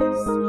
days.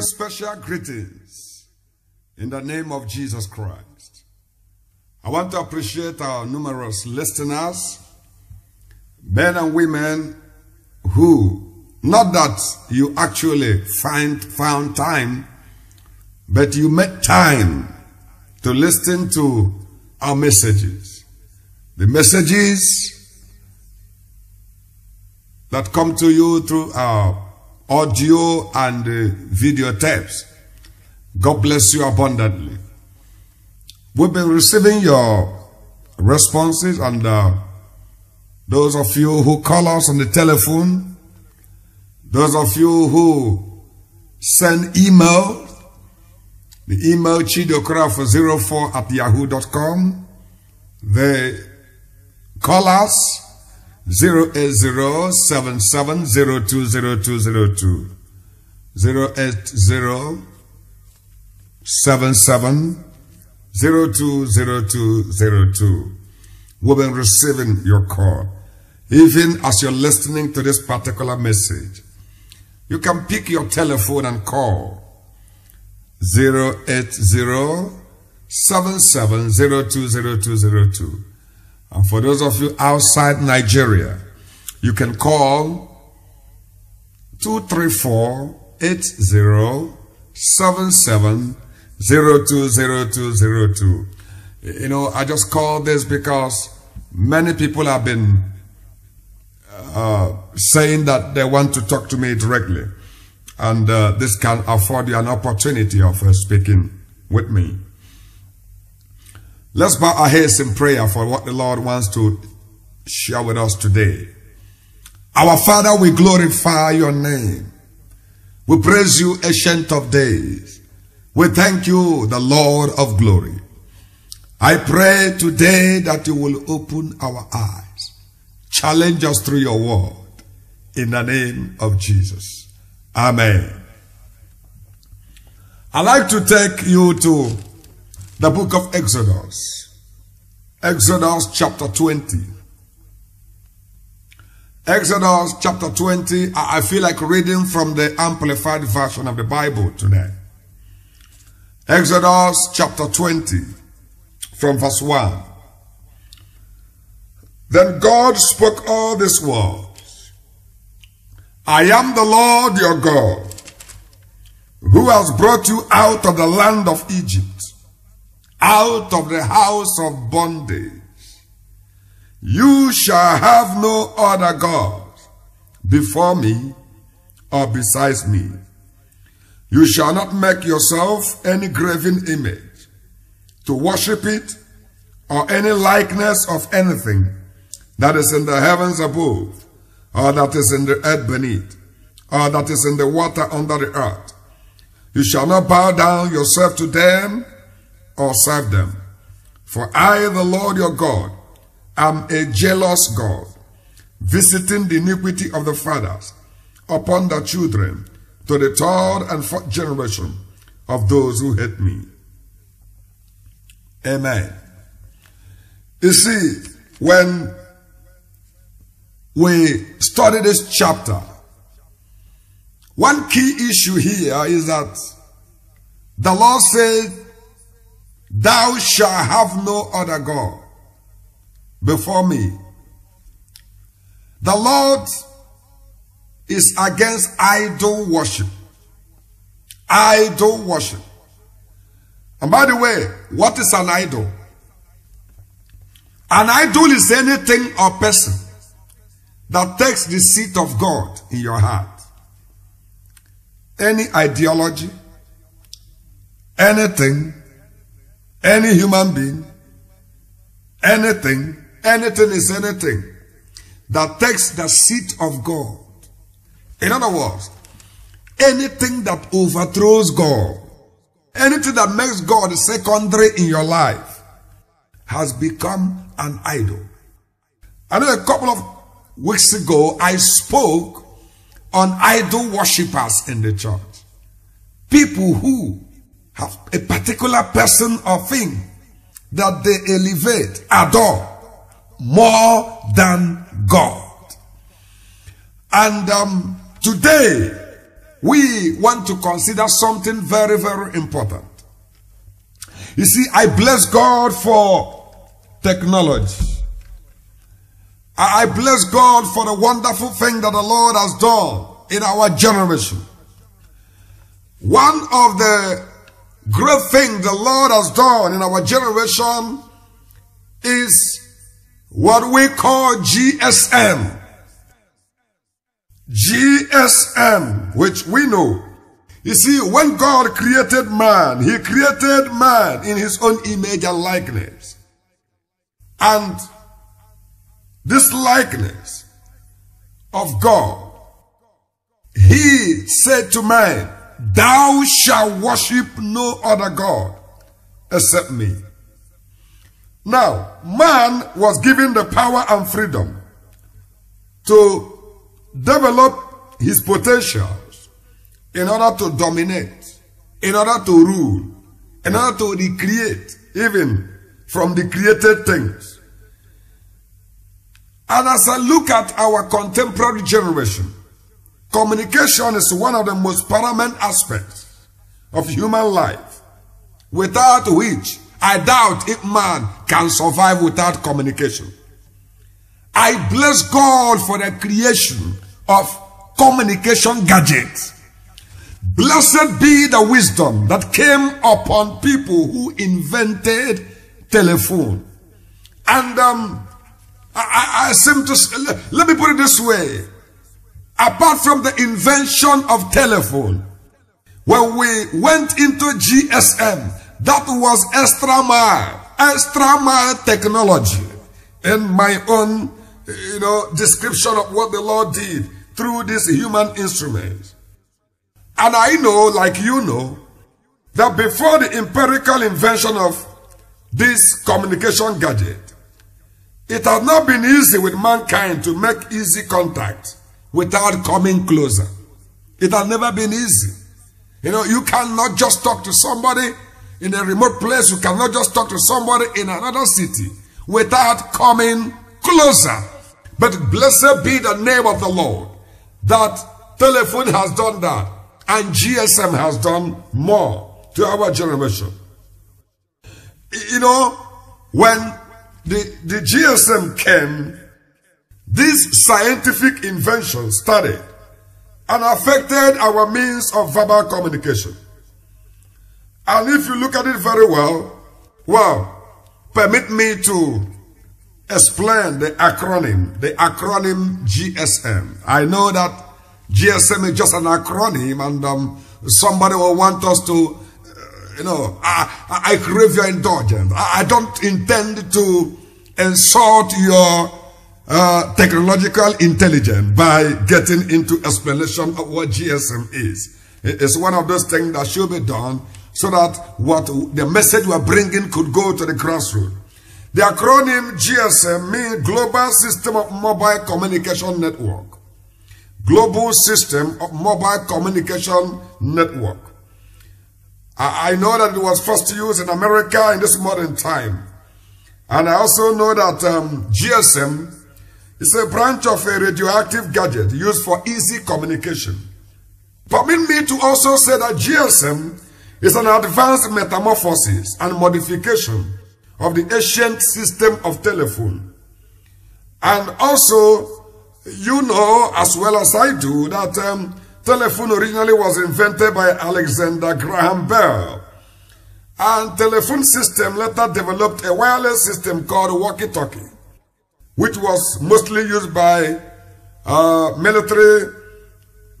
special greetings in the name of Jesus Christ. I want to appreciate our numerous listeners, men and women who, not that you actually find, found time, but you made time to listen to our messages. The messages that come to you through our audio and uh, videotapes. God bless you abundantly. We've been receiving your responses and uh, those of you who call us on the telephone, those of you who send email, the email chidokraf04 at yahoo.com, they call us, 08077020202. 08077020202. We've been receiving your call. Even as you're listening to this particular message, you can pick your telephone and call 080 77020202. And for those of you outside Nigeria, you can call 234 8077020202. You know, I just call this because many people have been uh, saying that they want to talk to me directly. And uh, this can afford you an opportunity of uh, speaking with me. Let's bow our heads in prayer for what the Lord wants to share with us today. Our Father, we glorify your name. We praise you, ancient of days. We thank you, the Lord of glory. I pray today that you will open our eyes, challenge us through your word, in the name of Jesus. Amen. I'd like to take you to the book of Exodus. Exodus chapter 20. Exodus chapter 20. I feel like reading from the amplified version of the Bible today. Exodus chapter 20 from verse 1. Then God spoke all these words. I am the Lord your God, who has brought you out of the land of Egypt, out of the house of bondage. You shall have no other gods before me or besides me. You shall not make yourself any graven image to worship it or any likeness of anything that is in the heavens above or that is in the earth beneath or that is in the water under the earth. You shall not bow down yourself to them or serve them. For I, the Lord your God, am a jealous God, visiting the iniquity of the fathers upon the children to the third and fourth generation of those who hate me. Amen. You see, when we study this chapter, one key issue here is that the Lord said, Thou shalt have no other God before me. The Lord is against idol worship. Idol worship. And by the way, what is an idol? An idol is anything or person that takes the seat of God in your heart. Any ideology, anything, any human being, anything, anything is anything that takes the seat of God. In other words, anything that overthrows God, anything that makes God secondary in your life has become an idol. I know a couple of weeks ago, I spoke on idol worshippers in the church. People who have a particular person or thing that they elevate, adore more than God. And um, today, we want to consider something very, very important. You see, I bless God for technology. I bless God for the wonderful thing that the Lord has done in our generation. One of the great things the Lord has done in our generation is what we call GSM. GSM, which we know. You see, when God created man, he created man in his own image and likeness. And this likeness of God, he said to man, Thou shalt worship no other God except me. Now, man was given the power and freedom to develop his potentials in order to dominate, in order to rule, in order to recreate, even from the created things. And as I look at our contemporary generation, communication is one of the most paramount aspects of human life, without which I doubt if man can survive without communication. I bless God for the creation of communication gadgets. Blessed be the wisdom that came upon people who invented telephone. And um, I, I, I seem to, let me put it this way. Apart from the invention of telephone, when we went into GSM, that was extra mile, extra mile technology. In my own, you know, description of what the Lord did through this human instrument. And I know, like you know, that before the empirical invention of this communication gadget, it has not been easy with mankind to make easy contact without coming closer. It has never been easy. You know, you cannot just talk to somebody in a remote place. You cannot just talk to somebody in another city without coming closer. But blessed be the name of the Lord that telephone has done that and GSM has done more to our generation. You know, when the, the GSM came, this scientific invention started and affected our means of verbal communication. And if you look at it very well, well, permit me to explain the acronym, the acronym GSM. I know that GSM is just an acronym and um, somebody will want us to, uh, you know, I, I crave your indulgence. I, I don't intend to insult your uh, technological intelligence by getting into explanation of what GSM is. It's one of those things that should be done so that what the message we're bringing could go to the grassroots. The acronym GSM means Global System of Mobile Communication Network. Global System of Mobile Communication Network. I, I know that it was first used in America in this modern time. And I also know that um, GSM is a branch of a radioactive gadget used for easy communication. Permit me to also say that GSM is an advanced metamorphosis and modification of the ancient system of telephone. And also, you know as well as I do that um, telephone originally was invented by Alexander Graham Bell. And telephone system later developed a wireless system called walkie-talkie, which was mostly used by uh, military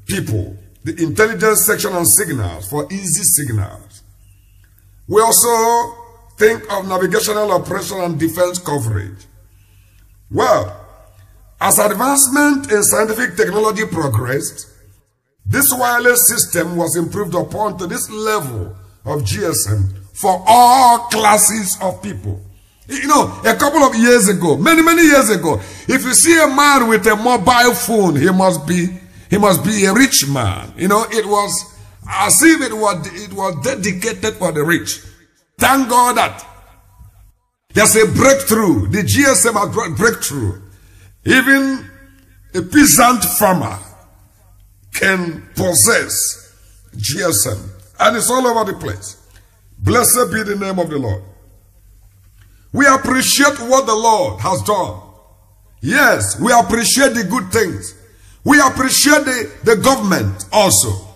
people the intelligence section on signals for easy signals. We also think of navigational operation and defense coverage. Well, as advancement in scientific technology progressed, this wireless system was improved upon to this level of GSM for all classes of people. You know, a couple of years ago, many, many years ago, if you see a man with a mobile phone, he must be he must be a rich man. You know, it was as if it was, it was dedicated for the rich. Thank God that there's a breakthrough. The GSM has brought breakthrough. Even a peasant farmer can possess GSM. And it's all over the place. Blessed be the name of the Lord. We appreciate what the Lord has done. Yes, we appreciate the good things. We appreciate the, the government also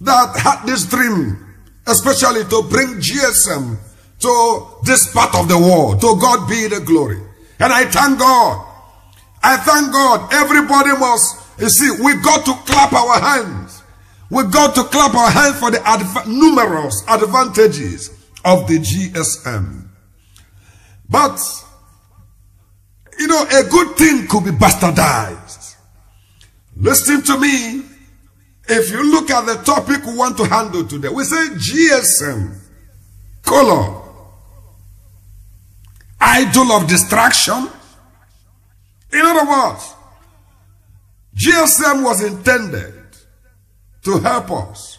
that had this dream, especially to bring GSM to this part of the world. To God be the glory. And I thank God. I thank God. Everybody must, you see, we got to clap our hands. We got to clap our hands for the adv numerous advantages of the GSM. But, you know, a good thing could be bastardized. Listen to me. If you look at the topic we want to handle today, we say GSM, color, idol of distraction. In other words, GSM was intended to help us,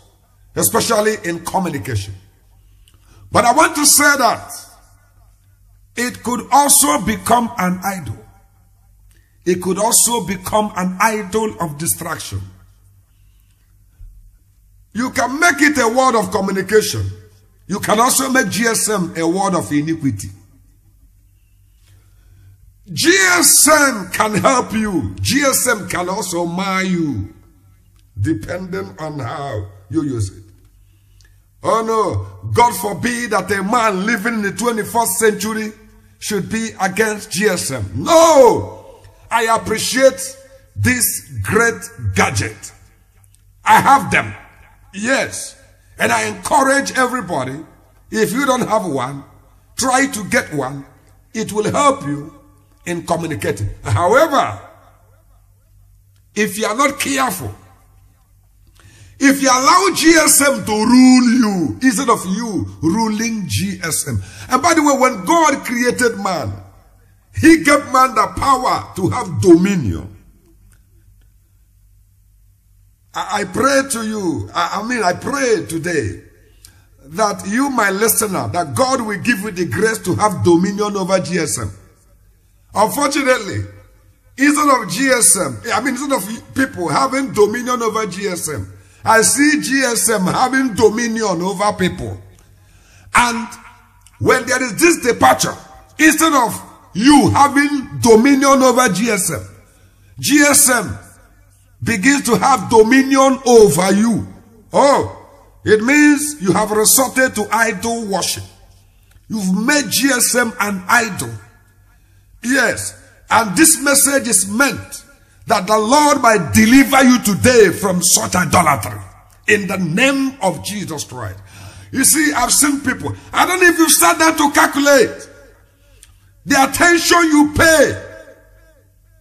especially in communication. But I want to say that it could also become an idol it could also become an idol of distraction. You can make it a word of communication. You can also make GSM a word of iniquity. GSM can help you. GSM can also mar you, depending on how you use it. Oh no, God forbid that a man living in the 21st century should be against GSM. No, I appreciate this great gadget. I have them. Yes. And I encourage everybody, if you don't have one, try to get one. It will help you in communicating. However, if you are not careful, if you allow GSM to rule you instead of you ruling GSM. And by the way, when God created man, he gave man the power to have dominion. I, I pray to you, I, I mean, I pray today that you, my listener, that God will give you the grace to have dominion over GSM. Unfortunately, instead of GSM, I mean, instead of people having dominion over GSM, I see GSM having dominion over people. And when there is this departure, instead of you having dominion over GSM, GSM begins to have dominion over you. Oh, it means you have resorted to idol worship. You've made GSM an idol. Yes. And this message is meant that the Lord might deliver you today from such idolatry in the name of Jesus Christ. You see, I've seen people. I don't know if you've sat down to calculate the attention you pay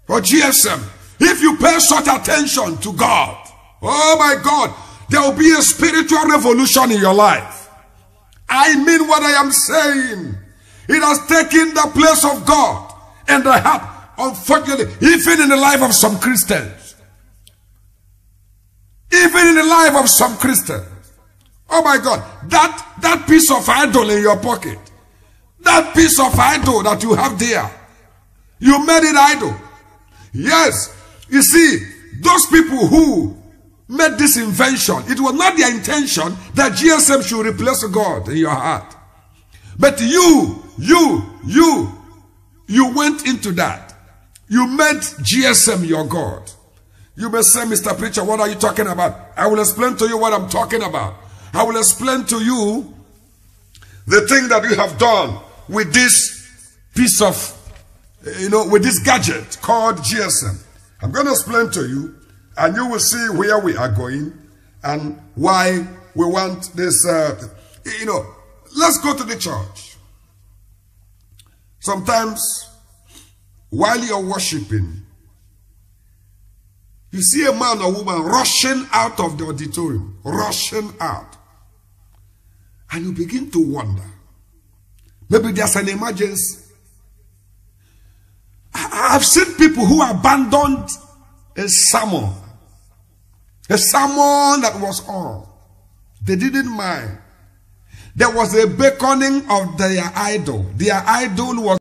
for GSM. If you pay such attention to God, oh my God, there will be a spiritual revolution in your life. I mean what I am saying. It has taken the place of God and the heart Unfortunately, even in the life of some Christians, even in the life of some Christians, oh my God, that, that piece of idol in your pocket, that piece of idol that you have there, you made it idol. Yes, you see, those people who made this invention, it was not their intention that GSM should replace God in your heart. But you, you, you, you went into that. You made GSM your God. You may say, Mr. Preacher, what are you talking about? I will explain to you what I'm talking about. I will explain to you the thing that you have done with this piece of, you know, with this gadget called GSM. I'm going to explain to you and you will see where we are going and why we want this, uh, you know, let's go to the church. Sometimes while you're worshiping, you see a man or woman rushing out of the auditorium, rushing out. And you begin to wonder. Maybe there's an emergency. I've seen people who abandoned a sermon. A sermon that was on. They didn't mind. There was a beckoning of their idol. Their idol was